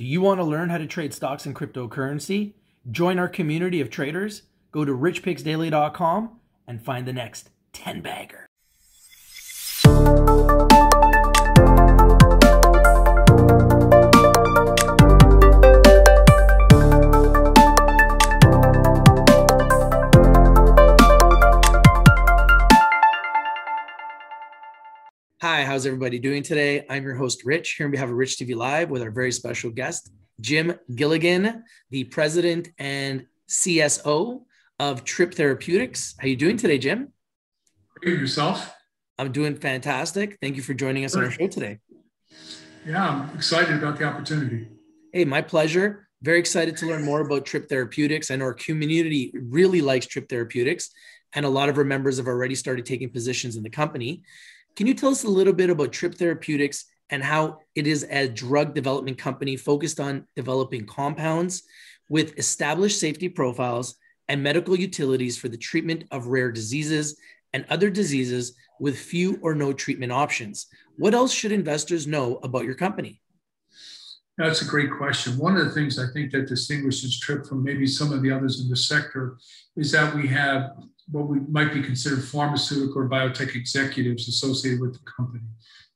Do you want to learn how to trade stocks and cryptocurrency? Join our community of traders. Go to richpicksdaily.com and find the next 10 bagger. Hi, how's everybody doing today? I'm your host, Rich, here on behalf of Rich TV Live with our very special guest, Jim Gilligan, the president and CSO of Tryp Therapeutics. How are you doing today, Jim? Great, yourself? I'm doing fantastic. Thank you for joining us on our show today. Yeah, I'm excited about the opportunity. Hey, my pleasure. Very excited to learn more about Tryp Therapeutics. I know our community really likes Tryp Therapeutics, and a lot of our members have already started taking positions in the company. Can you tell us a little bit about Tryp Therapeutics and how it is a drug development company focused on developing compounds with established safety profiles and medical utilities for the treatment of rare diseases and other diseases with few or no treatment options? What else should investors know about your company? That's a great question. One of the things I think that distinguishes Tryp from maybe some of the others in the sector is that we have what we might be considered pharmaceutical or biotech executives associated with the company.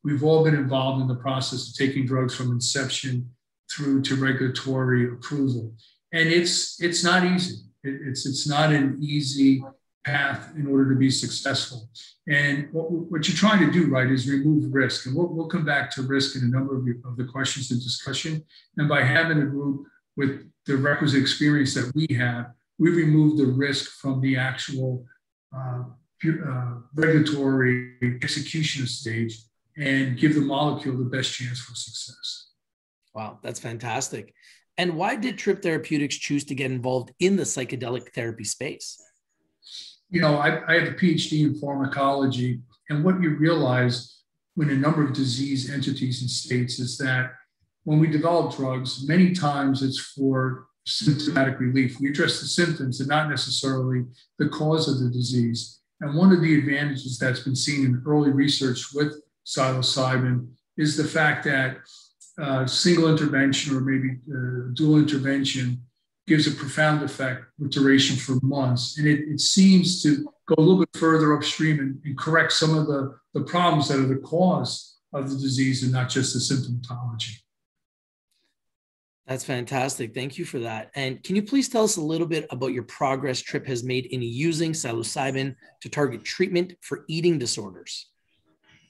We've all been involved in the process of taking drugs from inception through to regulatory approval. And it's it's not easy. It, it's it's not an easy path in order to be successful. And what, what you're trying to do, right, is remove risk. And we'll, we'll come back to risk in a number of, of the questions in discussion. And by having a group with the requisite experience that we have, we remove the risk from the actual uh, uh, regulatory execution stage and give the molecule the best chance for success. Wow, that's fantastic. And why did Tryp Therapeutics choose to get involved in the psychedelic therapy space? You know, I, I have a PhD in pharmacology, and what you realize when a number of disease entities and states is that when we develop drugs, many times it's for symptomatic relief. We address the symptoms and not necessarily the cause of the disease. And one of the advantages that's been seen in early research with psilocybin is the fact that uh, single intervention or maybe uh, dual intervention gives a profound effect with duration for months. And it, it seems to go a little bit further upstream and, and correct some of the, the problems that are the cause of the disease and not just the symptomatology. That's fantastic. Thank you for that. And can you please tell us a little bit about your progress Tryp has made in using psilocybin to target treatment for eating disorders?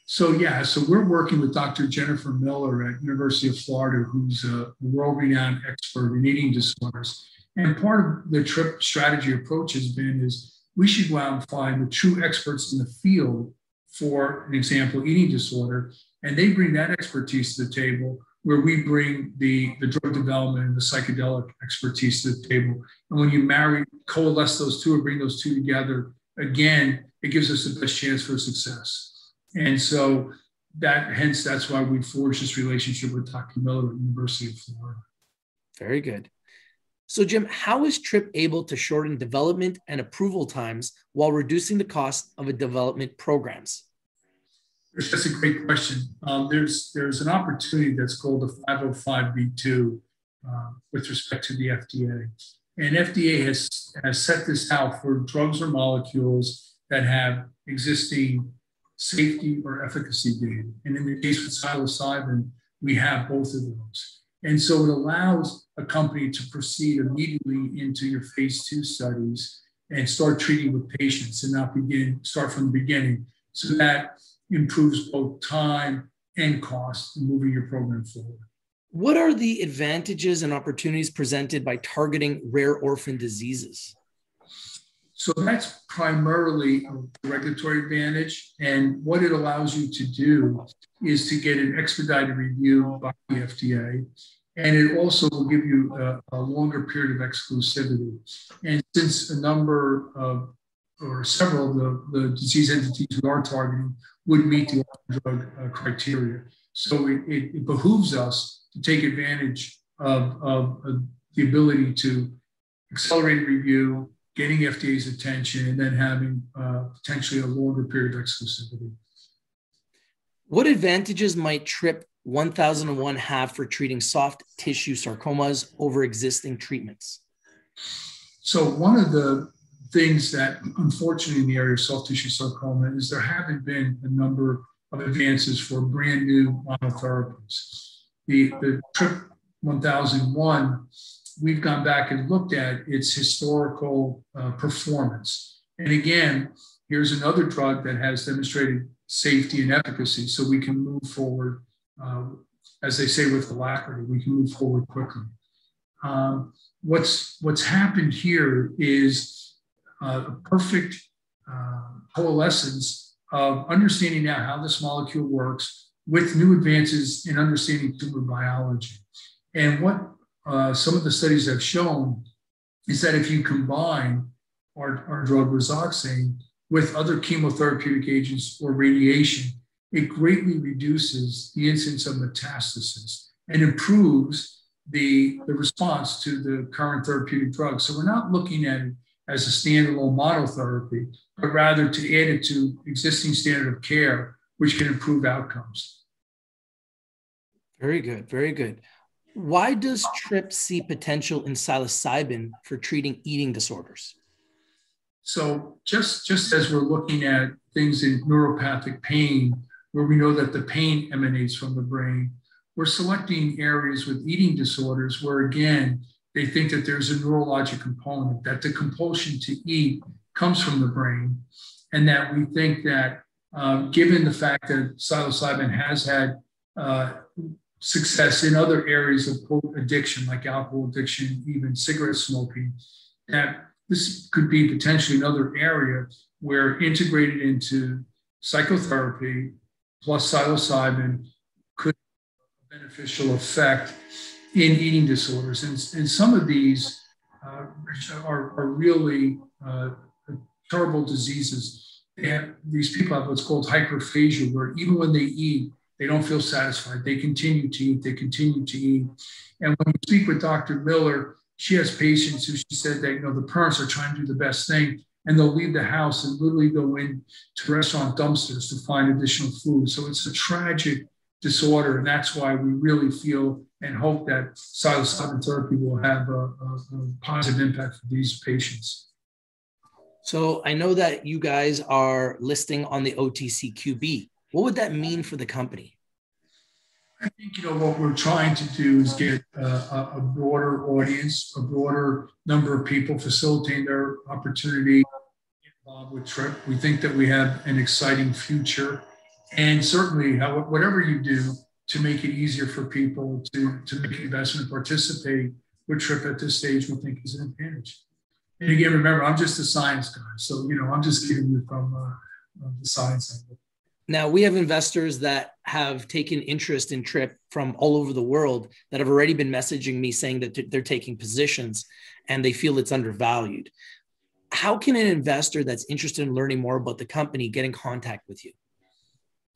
So yeah, so we're working with Dr. Jennifer Miller at University of Florida, who's a world-renowned expert in eating disorders. And part of the Tryp strategy approach has been is we should go out and find the true experts in the field for an example, eating disorder, and they bring that expertise to the table where we bring the, the drug development and the psychedelic expertise to the table. And when you marry, coalesce those two or bring those two together, again, it gives us the best chance for success. And so that hence that's why we forged this relationship with Dr. Miller at University of Florida. Very good. So, Jim, how is Tryp able to shorten development and approval times while reducing the cost of a development programs? That's a great question. Um, there's there's an opportunity that's called the 505b2 uh, with respect to the FDA, and FDA has has set this out for drugs or molecules that have existing safety or efficacy data. And in the case with psilocybin, we have both of those. And so it allows a company to proceed immediately into your phase two studies and start treating with patients and not begin start from the beginning. So that improves both time and cost in moving your program forward. What are the advantages and opportunities presented by targeting rare orphan diseases? So that's primarily a regulatory advantage. And what it allows you to do is to get an expedited review by the FDA. And it also will give you a, a longer period of exclusivity. And since a number of or several of the, the disease entities we are targeting would meet the drug uh, criteria. So it, it, it, behooves us to take advantage of, of, of the ability to accelerate review, getting FDA's attention, and then having uh, potentially a longer period of exclusivity. What advantages might TRIP 1001 have for treating soft tissue sarcomas over existing treatments? So, one of the things that, unfortunately, in the area of soft tissue sarcoma is there haven't been a number of advances for brand new monotherapies. The, the TRIP 1001, we've gone back and looked at its historical uh, performance. And again, here's another drug that has demonstrated safety and efficacy, so we can move forward, uh, as they say with alacrity, we can move forward quickly. Um, what's what's happened here is uh, a perfect uh, coalescence of understanding now how this molecule works with new advances in understanding tumor biology. And what uh, some of the studies have shown is that if you combine our, our drug razoxane with other chemotherapeutic agents or radiation, it greatly reduces the incidence of metastasis and improves the, the response to the current therapeutic drugs. So we're not looking at as a standalone monotherapy, but rather to add it to existing standard of care, which can improve outcomes. Very good, very good. Why does Tryp see potential in psilocybin for treating eating disorders? So just, just as we're looking at things in neuropathic pain, where we know that the pain emanates from the brain, we're selecting areas with eating disorders where, again, they think that there's a neurologic component, that the compulsion to eat comes from the brain, and that we think that uh, given the fact that psilocybin has had uh, success in other areas of quote addiction, like alcohol addiction, even cigarette smoking, that this could be potentially another area where integrated into psychotherapy plus psilocybin could have a beneficial effect in eating disorders. And, and some of these uh, are, are really uh, terrible diseases. Have, these people have what's called hyperphagia, where even when they eat, they don't feel satisfied. They continue to eat, they continue to eat. And when you speak with Dr. Miller, she has patients who she said that, you know, the parents are trying to do the best thing and they'll leave the house and literally go in to restaurant dumpsters to find additional food. So it's a tragic disorder. And that's why we really feel and hope that psilocybin therapy will have a, a, a positive impact for these patients. So I know that you guys are listing on the OTCQB. What would that mean for the company? I think you know what we're trying to do is get a, a broader audience, a broader number of people, facilitating their opportunity involved with Tryp. We think that we have an exciting future, and certainly, how, whatever you do to make it easier for people to to make an investment, participate with Tryp at this stage, we think is an advantage. And again, remember, I'm just a science guy, so you know, I'm just giving you from uh, the science angle. Now, we have investors that have taken interest in Tryp from all over the world that have already been messaging me saying that they're taking positions and they feel it's undervalued. How can an investor that's interested in learning more about the company get in contact with you?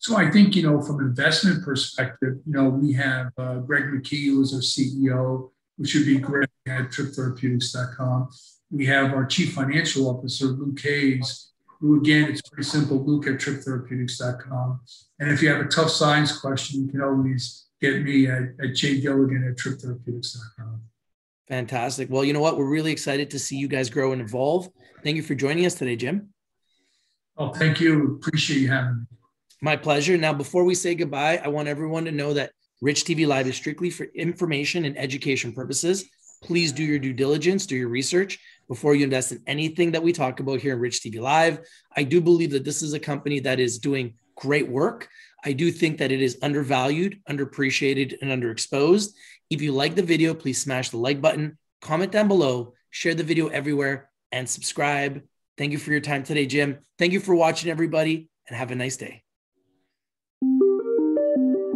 So I think, you know, from an investment perspective, you know, we have uh, Greg McKee, who is our CEO, which would be Greg at tryptherapeutics.com. We have our chief financial officer, Luke Hayes, who again, it's pretty simple, luke at tryptherapeutics.com. And if you have a tough science question, you can always get me at, at jgilligan at tryptherapeutics.com. Fantastic. Well, you know what? We're really excited to see you guys grow and evolve. Thank you for joining us today, Jim. Oh, thank you. Appreciate you having me. My pleasure. Now, before we say goodbye, I want everyone to know that Rich TV Live is strictly for information and education purposes. Please do your due diligence, do your research before you invest in anything that we talk about here in Rich TV Live. I do believe that this is a company that is doing great work. I do think that it is undervalued, underappreciated, and underexposed. If you like the video, please smash the like button, comment down below, share the video everywhere, and subscribe. Thank you for your time today, Jim. Thank you for watching, everybody, and have a nice day. You